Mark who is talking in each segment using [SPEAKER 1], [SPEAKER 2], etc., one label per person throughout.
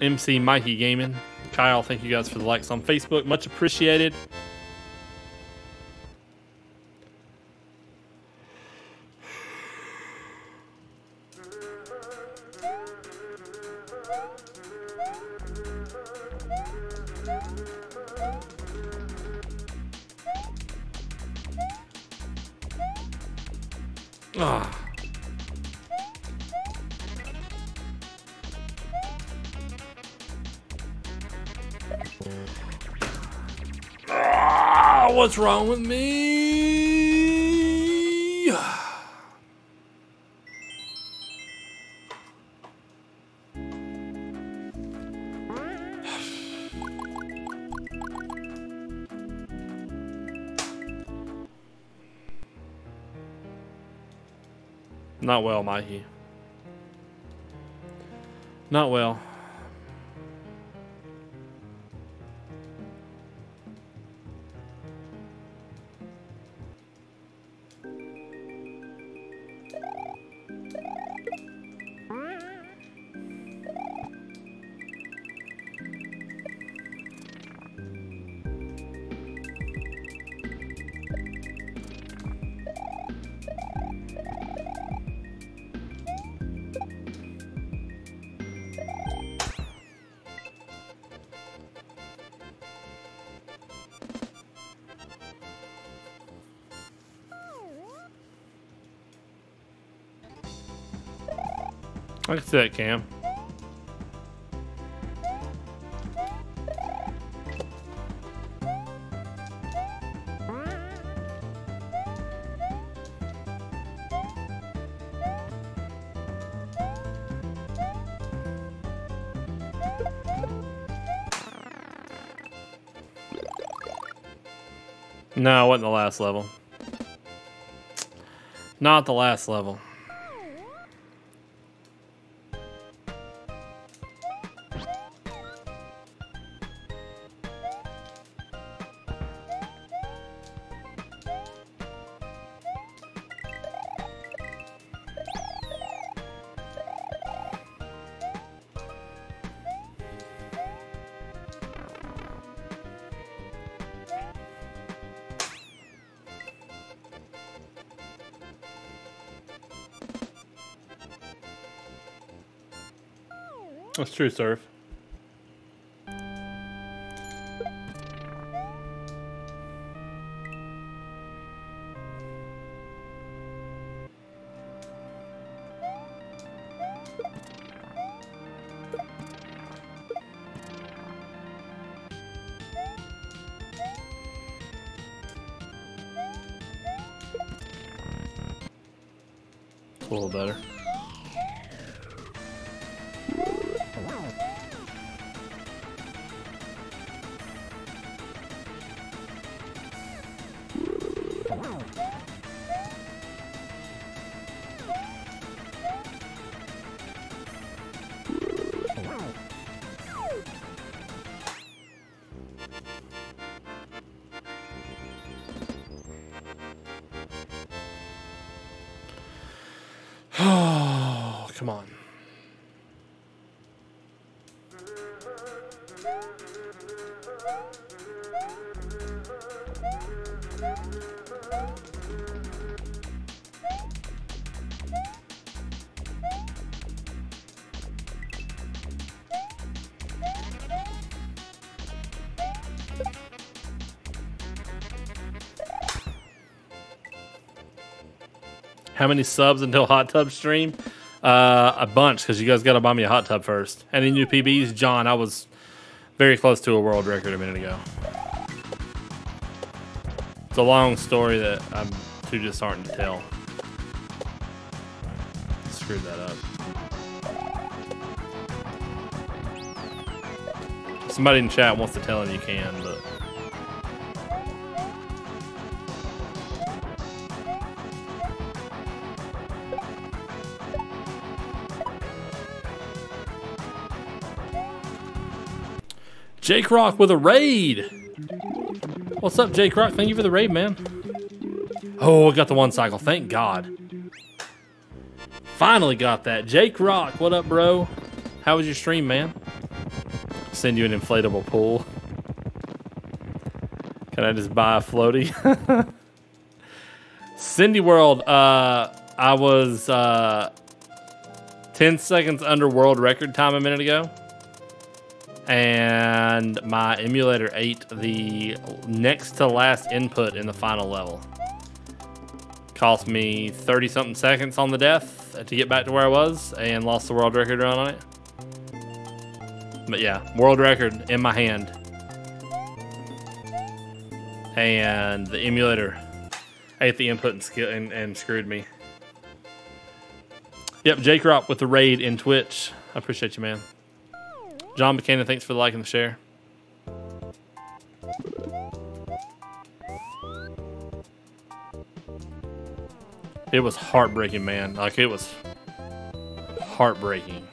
[SPEAKER 1] MC Mikey Gaming. Kyle, thank you guys for the likes on Facebook. Much appreciated. Ah, what's wrong with me? Not well, Mikey. Not well. I can see that, Cam. No, it wasn't the last level. Not the last level. That's true, Surf. Come on. How many subs until hot tub stream? Uh, a bunch because you guys got to buy me a hot tub first. Any new PBs, John? I was very close to a world record a minute ago. It's a long story that I'm too disheartened to tell. Screwed that up. Somebody in chat wants to tell him you can, but Jake Rock with a raid. What's up, Jake Rock? Thank you for the raid, man. Oh, I got the one cycle. Thank God. Finally got that. Jake Rock, what up, bro? How was your stream, man? Send you an inflatable pool. Can I just buy a floaty? Cindy World, uh, I was uh, 10 seconds under world record time a minute ago. And my emulator ate the next to last input in the final level. Cost me 30 something seconds on the death to get back to where I was and lost the world record run on it. But yeah, world record in my hand. And the emulator ate the input and, and, and screwed me. Yep, Jake Rock with the raid in Twitch. I appreciate you, man. John Buchanan, thanks for the like and the share. It was heartbreaking, man. Like, it was heartbreaking.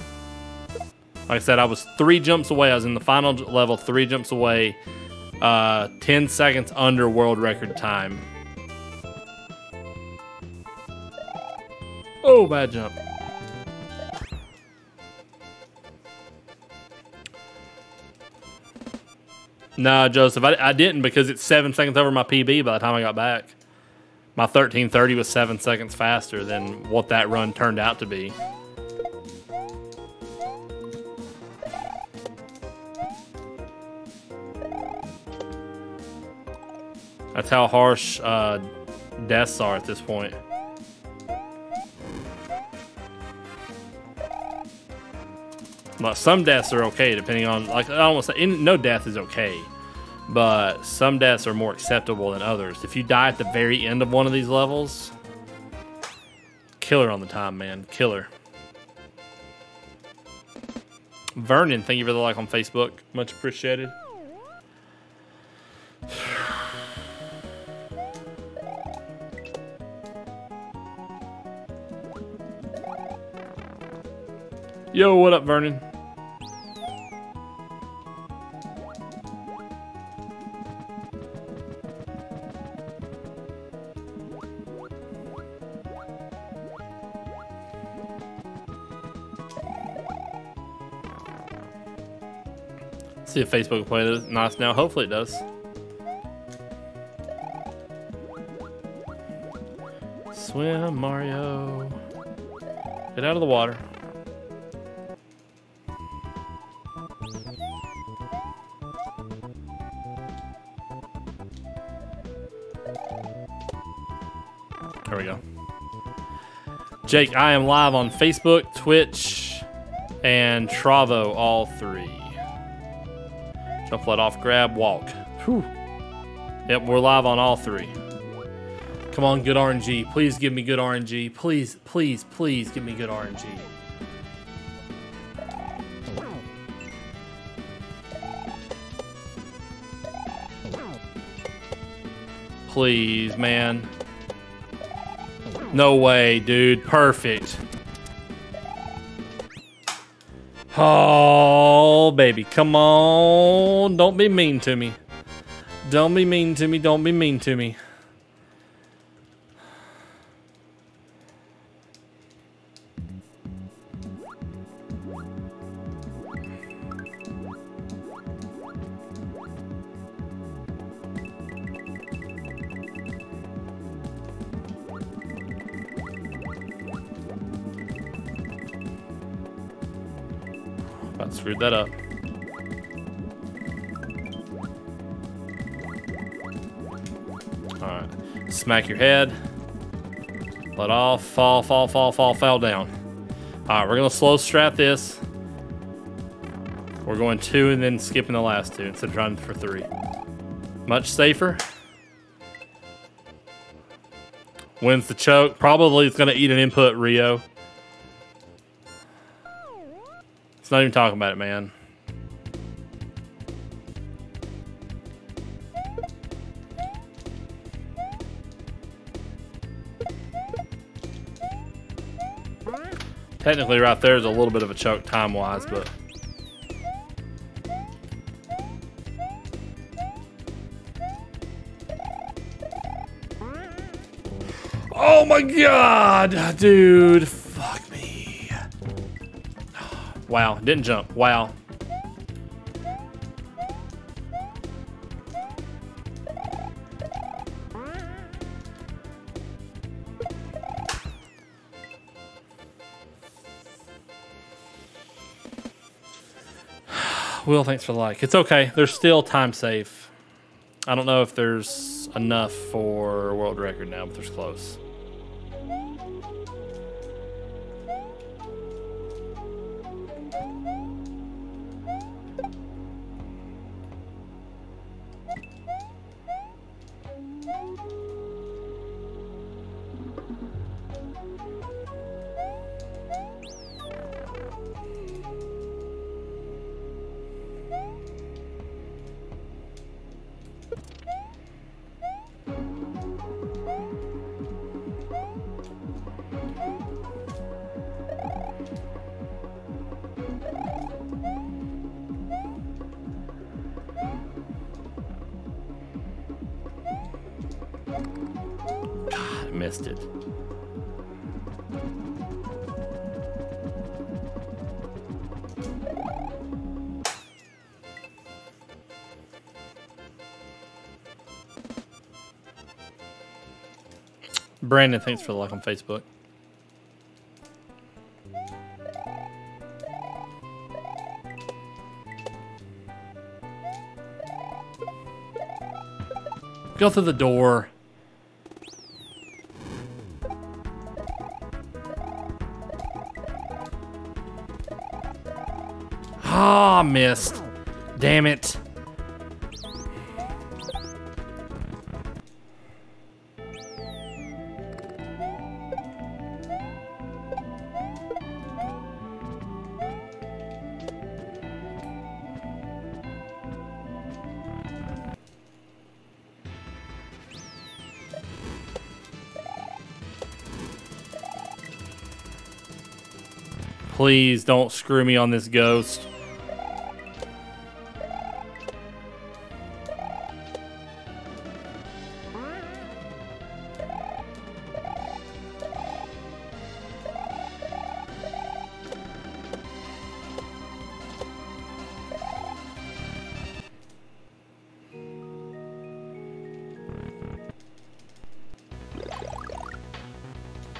[SPEAKER 1] Like I said, I was three jumps away. I was in the final level, three jumps away, uh, 10 seconds under world record time. Oh, bad jump. No, Joseph, I, I didn't because it's seven seconds over my PB by the time I got back. My 1330 was seven seconds faster than what that run turned out to be. That's how harsh uh, deaths are at this point. But some deaths are okay, depending on like I almost no death is okay, but some deaths are more acceptable than others. If you die at the very end of one of these levels, killer on the time, man, killer. Vernon, thank you for the like on Facebook, much appreciated. Yo, what up, Vernon? See if Facebook will play nice now. Hopefully it does. Swim, Mario. Get out of the water. There we go. Jake, I am live on Facebook, Twitch, and Trovo, all three. Jump let off, grab, walk. Whew. Yep, we're live on all three. Come on, good RNG. Please give me good RNG. Please, please, please give me good RNG. Please, man. No way, dude. Perfect. Oh, baby. Come on. Don't be mean to me. Don't be mean to me. Don't be mean to me. Screwed that up. Alright. Smack your head. Let off. Fall, fall, fall, fall, fall down. Alright, we're going to slow strap this. We're going two and then skipping the last two instead of trying for three. Much safer. Wins the choke. Probably it's going to eat an input, Rio. It's not even talking about it, man. Technically, right there is a little bit of a choke time-wise, but... Oh my god, dude. Wow, didn't jump. Wow. Will, thanks for the like. It's okay. There's still time safe. I don't know if there's enough for world record now, but there's close. Missed it. Brandon, thanks for the like on Facebook. Go through the door. Oh, missed. Damn it. Please don't screw me on this ghost.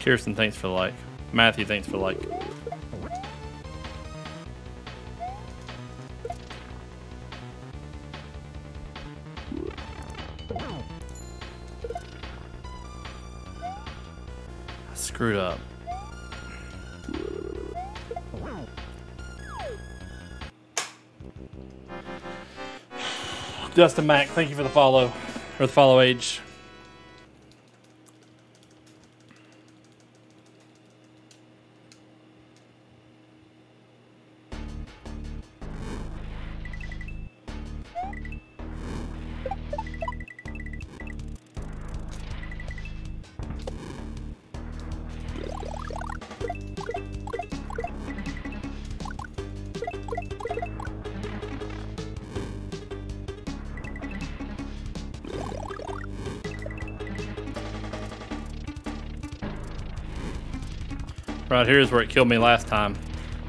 [SPEAKER 1] Kirsten, thanks for the like. Matthew, thanks for the like. I screwed up. Dustin Mac, thank you for the follow, or the follow age. Right here is where it killed me last time.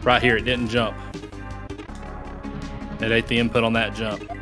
[SPEAKER 1] Right here, it didn't jump. It ate the input on that jump.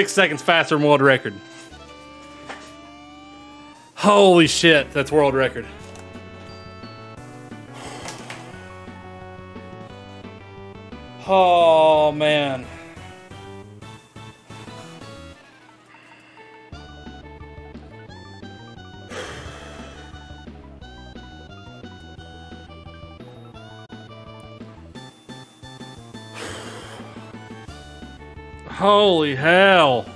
[SPEAKER 1] Six seconds faster than world record. Holy shit, that's world record. Oh, man. Holy hell.